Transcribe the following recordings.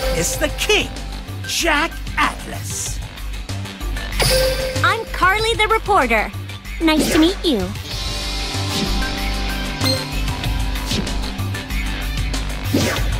is the king, Jack Atlas. I'm Carly the reporter. Nice to meet you. Yeah.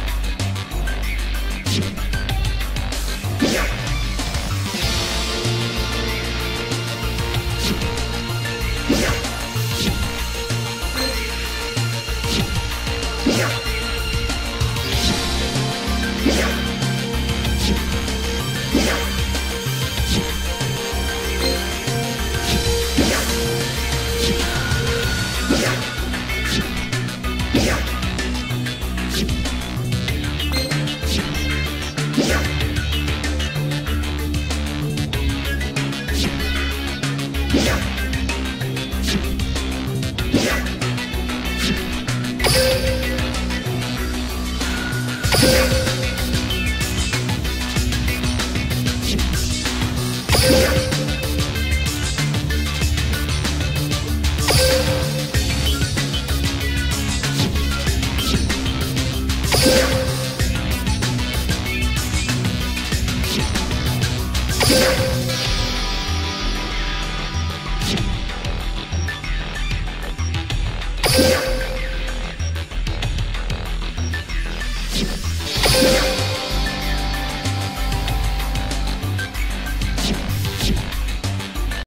you.